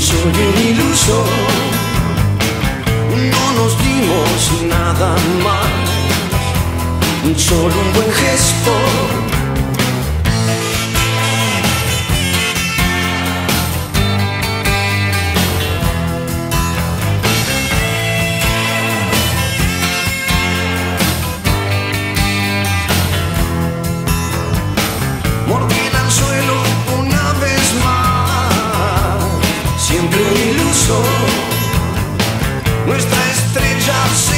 soy un iluso. No nos dimos nada más, solo un buen gesto. nos três trilhos.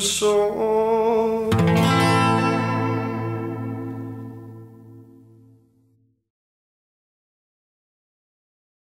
so